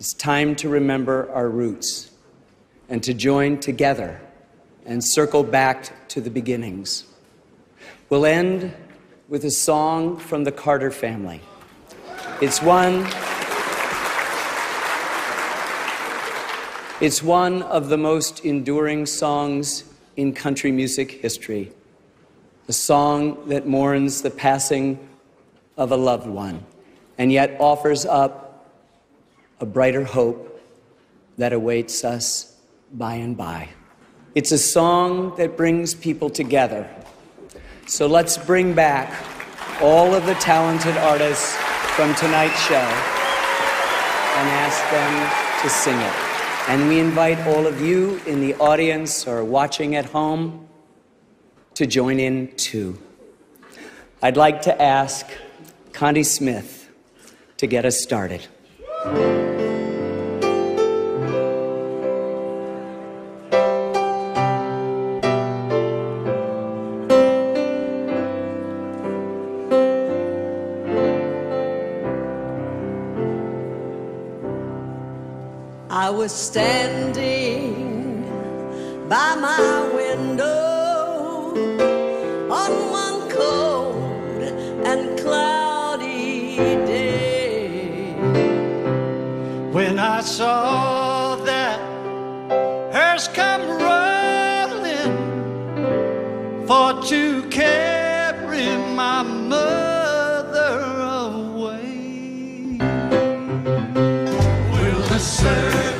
It's time to remember our roots and to join together and circle back to the beginnings. We'll end with a song from the Carter Family. It's one It's one of the most enduring songs in country music history. A song that mourns the passing of a loved one and yet offers up a brighter hope that awaits us by and by. It's a song that brings people together. So let's bring back all of the talented artists from tonight's show and ask them to sing it. And we invite all of you in the audience or watching at home to join in too. I'd like to ask Connie Smith to get us started. I was standing by my window on one cold and cloudy day. When I saw that hearse come rolling for to carry my mother Will